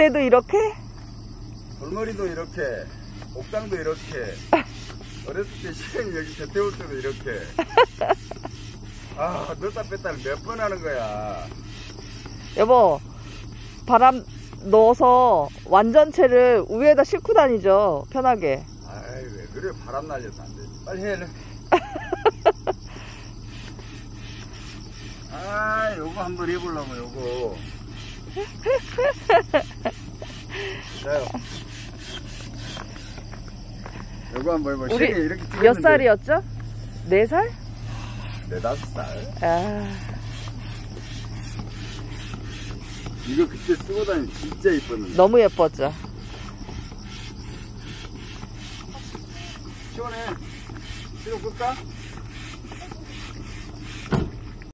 그때도 이렇게? 돌머리도 이렇게, 옥상도 이렇게, 어렸을 때 시간이 여기 배 태울 때도 이렇게. 아, 넣다 뺐다를 몇 번 하는 거야. 여보, 바람 넣어서 완전체를 위에다 싣고 다니죠. 편하게. 아이, 왜 그래. 바람 날려서 안 돼. 빨리 해. 아, 요거 한번 해보려고, 요거. 자요. 요거 한번 해봐. 우리 이렇게 몇 찍었는데 살이었죠? 네 살? 네 다섯 살. 아, 이거 그때 쓰고 다니 진짜 이뻤는데. 너무 예뻤죠. 시원해. 시동 끌까?